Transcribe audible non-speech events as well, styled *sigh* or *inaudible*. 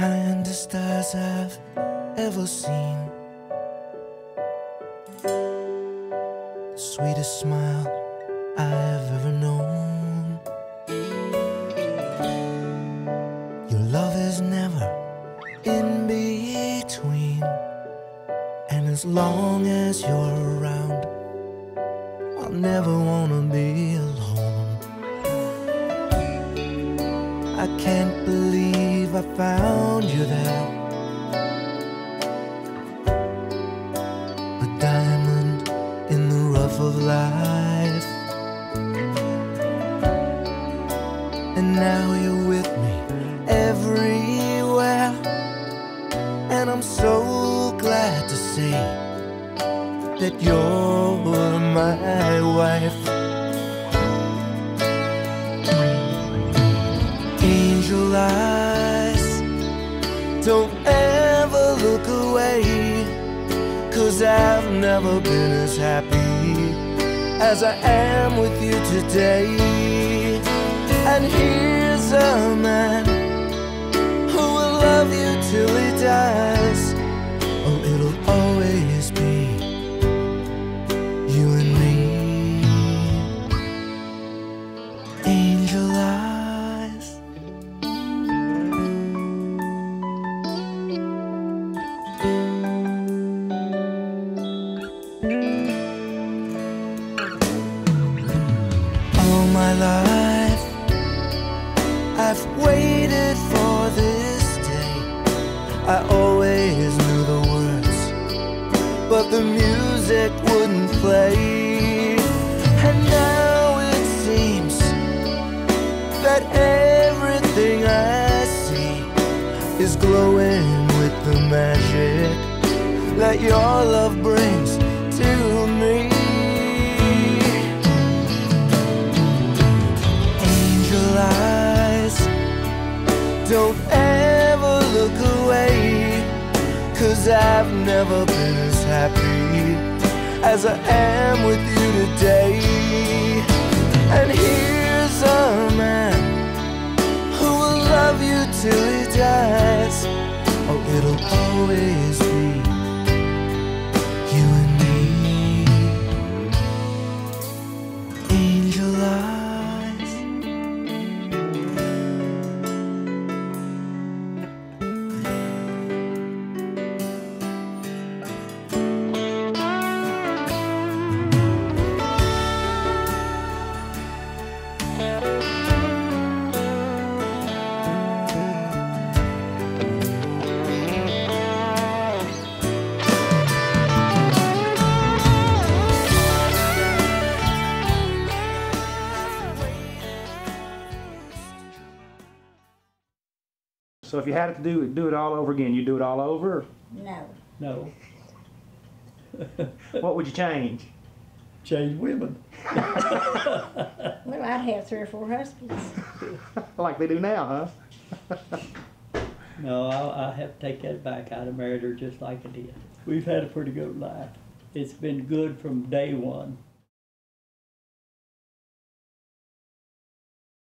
prettiest eyes I've ever seen. The sweetest smile I've ever known. Your love is never in between. And as long as you're around, I'll never wanna be alone. I can't believe I found you there. A diamond in the rough of life. And now you're with me everywhere. And I'm so glad to say that you're my wife. Don't ever look away. Cause I've never been as happy as I am with you today. And here's a man who will love you till he dies. My life, I've waited for this day. I always knew the words, but the music wouldn't play. And now it seems that everything I see is glowing with the magic that your love brings don't ever look away. Cause I've never been as happy as I am with you today. And here's a man who will love you till he dies. Oh, it'll always be So if you had to do do it all over again, you'd do it all over. No. No, *laughs* What would you change? change women. *laughs* Well, I'd have three or four husbands. *laughs* like they do now, huh? No, I, I have to take that back. I'd have married her just like I did. We've had a pretty good life. It's been good from day one.